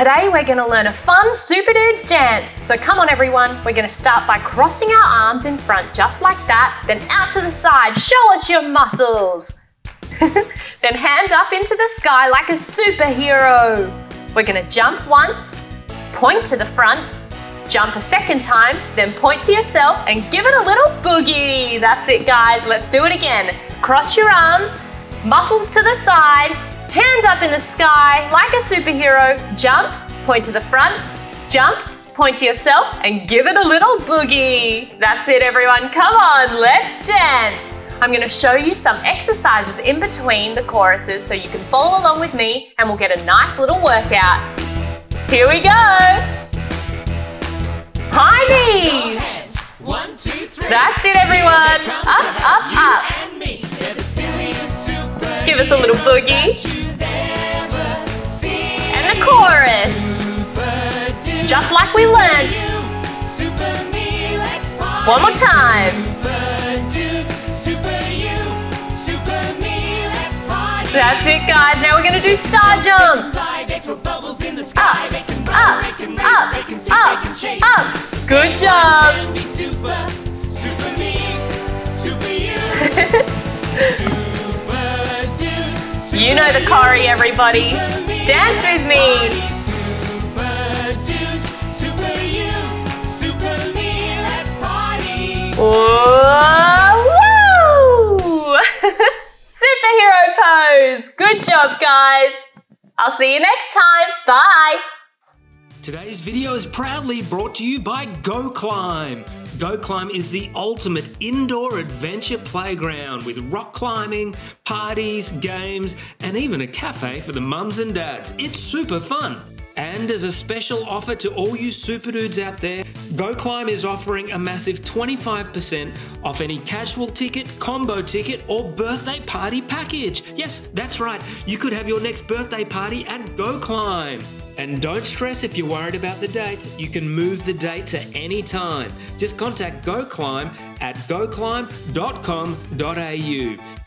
Today we're going to learn a fun Super Dudes dance. So come on everyone, we're going to start by crossing our arms in front just like that, then out to the side, show us your muscles. then hand up into the sky like a superhero. We're going to jump once, point to the front, jump a second time, then point to yourself and give it a little boogie. That's it guys, let's do it again. Cross your arms, muscles to the side, hand up in the sky like a superhero, jump, point to the front, jump, point to yourself and give it a little boogie. That's it everyone, come on, let's dance. I'm gonna show you some exercises in between the choruses so you can follow along with me and we'll get a nice little workout. Here we go. High knees. One, two, three. That's it, everyone. Up, up, up. Give us a little boogie. Chorus. Just like we learned. One more time. That's it, guys. Now we're going to do star jumps. Up, up, up, up, up. Good job. You know the choreo, everybody. Dance with me. Whoa! Superhero pose. Good job, guys. I'll see you next time. Bye. Today's video is proudly brought to you by Go Climb. Go Climb is the ultimate indoor adventure playground with rock climbing, parties, games, and even a cafe for the mums and dads. It's super fun. And as a special offer to all you super dudes out there, Go Climb is offering a massive 25% off any casual ticket, combo ticket, or birthday party package. Yes, that's right. You could have your next birthday party at Go Climb. And don't stress if you're worried about the dates, you can move the date to any time. Just contact GoClimb at goclimb.com.au.